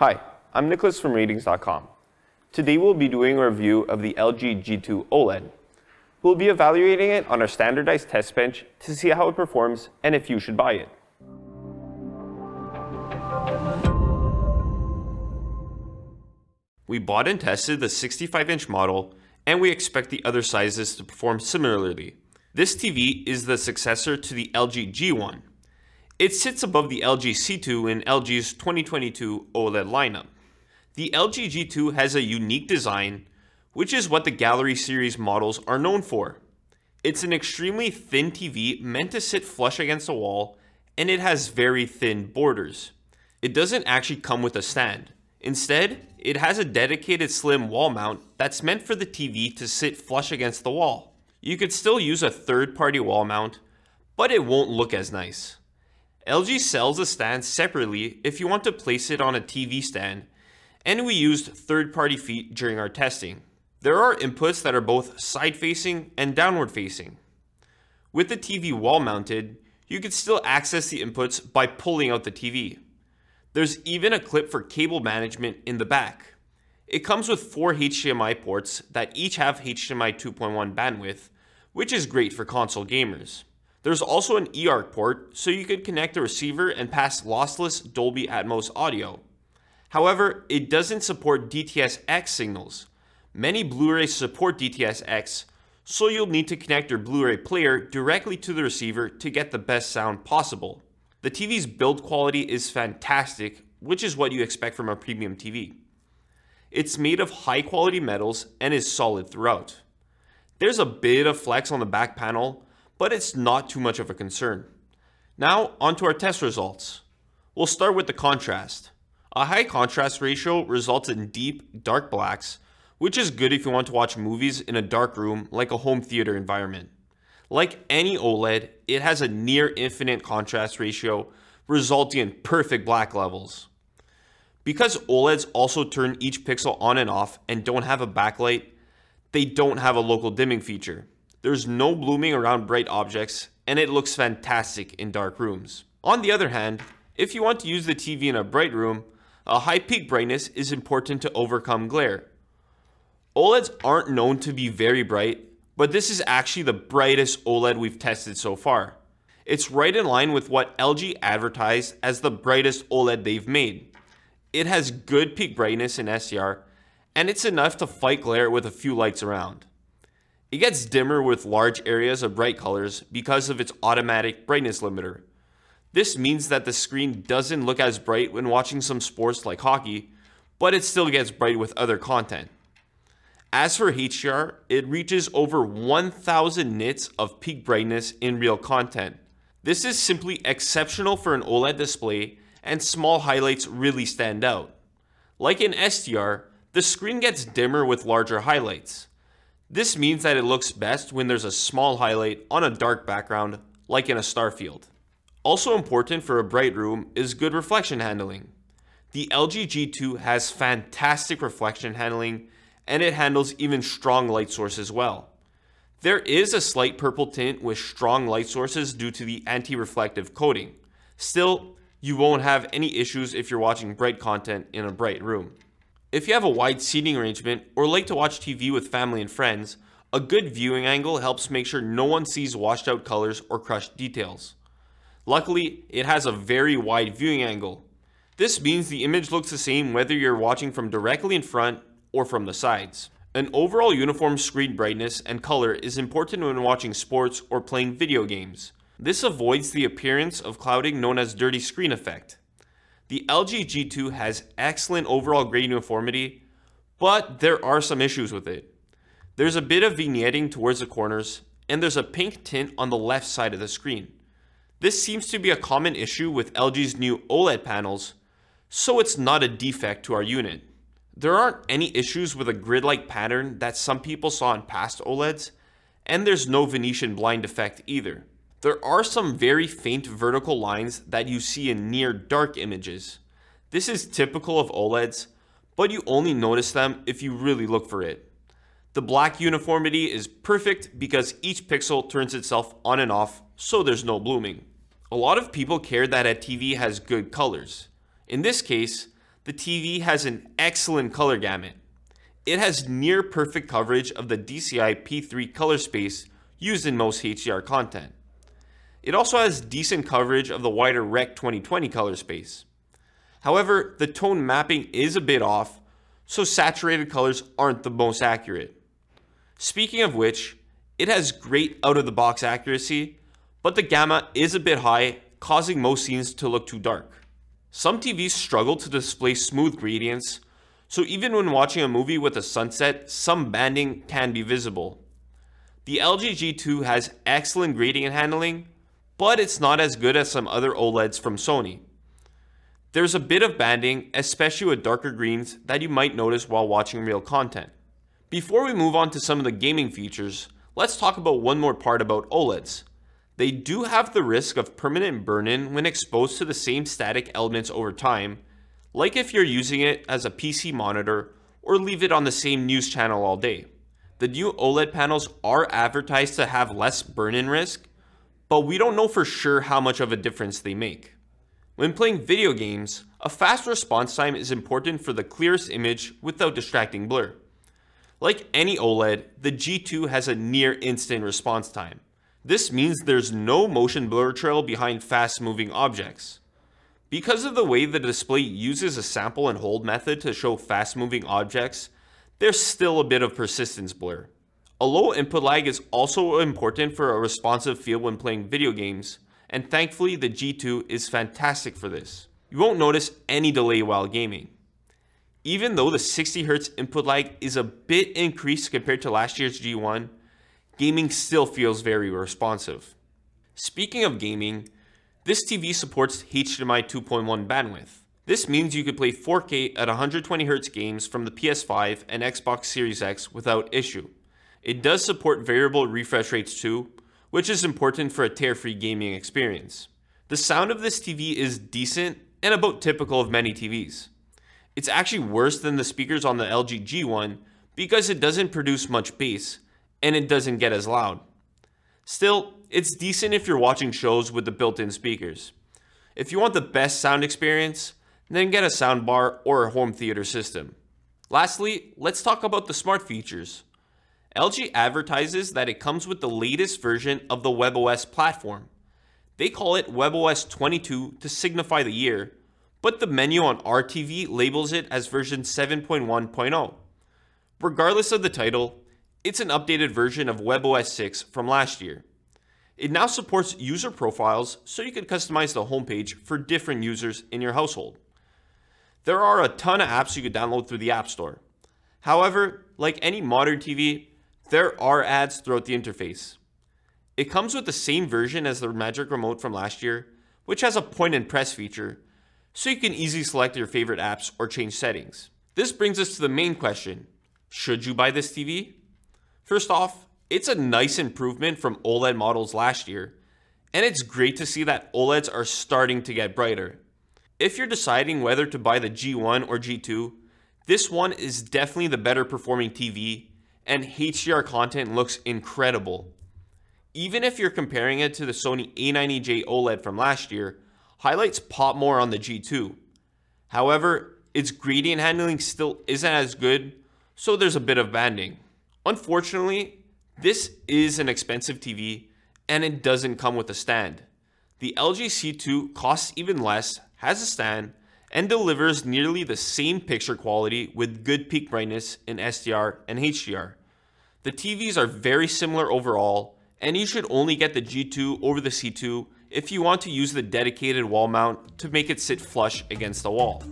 Hi, I'm Nicholas from RTINGS.com. Today we'll be doing a review of the LG G2 OLED. We'll be evaluating it on our standardized test bench to see how it performs and if you should buy it. We bought and tested the 65-inch model, and we expect the other sizes to perform similarly. This TV is the successor to the LG G1. It sits above the LG C2 in LG's 2022 OLED lineup. The LG G2 has a unique design, which is what the Gallery series models are known for. It's an extremely thin TV meant to sit flush against the wall, and it has very thin borders. It doesn't actually come with a stand. Instead, it has a dedicated slim wall mount that's meant for the TV to sit flush against the wall. You could still use a third-party wall mount, but it won't look as nice. LG sells a stand separately if you want to place it on a TV stand, and we used third-party feet during our testing. There are inputs that are both side-facing and downward-facing. With the TV wall-mounted, you can still access the inputs by pulling out the TV. There's even a clip for cable management in the back. It comes with four HDMI ports that each have HDMI 2.1 bandwidth, which is great for console gamers. There's also an eARC port, so you could connect a receiver and pass lossless Dolby Atmos audio. However, it doesn't support DTS-X signals. Many Blu-rays support DTS-X, so you'll need to connect your Blu-ray player directly to the receiver to get the best sound possible. The TV's build quality is fantastic, which is what you expect from a premium TV. It's made of high quality metals and is solid throughout. There's a bit of flex on the back panel, but it's not too much of a concern. Now, onto our test results. We'll start with the contrast. A high contrast ratio results in deep, dark blacks, which is good if you want to watch movies in a dark room like a home theater environment. Like any OLED, it has a near infinite contrast ratio, resulting in perfect black levels. Because OLEDs also turn each pixel on and off and don't have a backlight, they don't have a local dimming feature. There's no blooming around bright objects, and it looks fantastic in dark rooms. On the other hand, if you want to use the TV in a bright room, a high peak brightness is important to overcome glare. OLEDs aren't known to be very bright, but this is actually the brightest OLED we've tested so far. It's right in line with what LG advertised as the brightest OLED they've made. It has good peak brightness in SDR, and it's enough to fight glare with a few lights around. It gets dimmer with large areas of bright colors because of its automatic brightness limiter. This means that the screen doesn't look as bright when watching some sports like hockey, but it still gets bright with other content. As for HDR, it reaches over 1000 nits of peak brightness in real content. This is simply exceptional for an OLED display and small highlights really stand out. Like in SDR, the screen gets dimmer with larger highlights. This means that it looks best when there's a small highlight on a dark background, like in a star field. Also important for a bright room is good reflection handling. The LG G2 has fantastic reflection handling and it handles even strong light sources well. There is a slight purple tint with strong light sources due to the anti-reflective coating. Still, you won't have any issues if you're watching bright content in a bright room. If you have a wide seating arrangement or like to watch TV with family and friends, a good viewing angle helps make sure no one sees washed out colors or crushed details. Luckily, it has a very wide viewing angle. This means the image looks the same whether you're watching from directly in front or from the sides. An overall uniform screen brightness and color is important when watching sports or playing video games. This avoids the appearance of clouding known as dirty screen effect. The LG G2 has excellent overall gray uniformity, but there are some issues with it. There's a bit of vignetting towards the corners, and there's a pink tint on the left side of the screen. This seems to be a common issue with LG's new OLED panels, so it's not a defect to our unit. There aren't any issues with a grid-like pattern that some people saw in past OLEDs, and there's no Venetian blind effect either. There are some very faint vertical lines that you see in near dark images. This is typical of OLEDs, but you only notice them if you really look for it. The black uniformity is perfect because each pixel turns itself on and off, so there's no blooming. A lot of people care that a TV has good colors. In this case, the TV has an excellent color gamut. It has near perfect coverage of the DCI P3 color space used in most HDR content. It also has decent coverage of the wider Rec 2020 color space. However, the tone mapping is a bit off, so saturated colors aren't the most accurate. Speaking of which, it has great out of the box accuracy, but the gamma is a bit high, causing most scenes to look too dark. Some TVs struggle to display smooth gradients, so even when watching a movie with a sunset, some banding can be visible. The LG G2 has excellent gradient handling, but it's not as good as some other OLEDs from Sony. There's a bit of banding, especially with darker greens, that you might notice while watching real content. Before we move on to some of the gaming features, let's talk about one more part about OLEDs. They do have the risk of permanent burn-in when exposed to the same static elements over time, like if you're using it as a PC monitor or leave it on the same news channel all day. The new OLED panels are advertised to have less burn-in risk, but we don't know for sure how much of a difference they make. When playing video games, a fast response time is important for the clearest image without distracting blur. Like any OLED, the G2 has a near instant response time. This means there's no motion blur trail behind fast moving objects. Because of the way the display uses a sample and hold method to show fast moving objects, there's still a bit of persistence blur. A low input lag is also important for a responsive feel when playing video games, and thankfully the G2 is fantastic for this. You won't notice any delay while gaming. Even though the 60Hz input lag is a bit increased compared to last year's G1, gaming still feels very responsive. Speaking of gaming, this TV supports HDMI 2.1 bandwidth. This means you could play 4K at 120Hz games from the PS5 and Xbox Series X without issue. It does support variable refresh rates too, which is important for a tear-free gaming experience. The sound of this TV is decent and about typical of many TVs. It's actually worse than the speakers on the LG G1 because it doesn't produce much bass and it doesn't get as loud. Still, it's decent if you're watching shows with the built-in speakers. If you want the best sound experience, then get a soundbar or a home theater system. Lastly, let's talk about the smart features. LG advertises that it comes with the latest version of the WebOS platform. They call it WebOS 22 to signify the year, but the menu on RTV labels it as version 7.1.0. Regardless of the title, it's an updated version of WebOS 6 from last year. It now supports user profiles so you can customize the homepage for different users in your household. There are a ton of apps you could download through the App Store. However, like any modern TV, there are ads throughout the interface. It comes with the same version as the Magic Remote from last year, which has a point and press feature, so you can easily select your favorite apps or change settings. This brings us to the main question. Should you buy this TV? First off, it's a nice improvement from OLED models last year, and it's great to see that OLEDs are starting to get brighter. If you're deciding whether to buy the G1 or G2, this one is definitely the better performing TV and HDR content looks incredible. Even if you're comparing it to the Sony A90J OLED from last year, highlights pop more on the G2. However, its gradient handling still isn't as good, so there's a bit of banding. Unfortunately, this is an expensive TV and it doesn't come with a stand. The LG C2 costs even less, has a stand, and delivers nearly the same picture quality with good peak brightness in SDR and HDR. The TVs are very similar overall, and you should only get the G2 over the C2 if you want to use the dedicated wall mount to make it sit flush against the wall.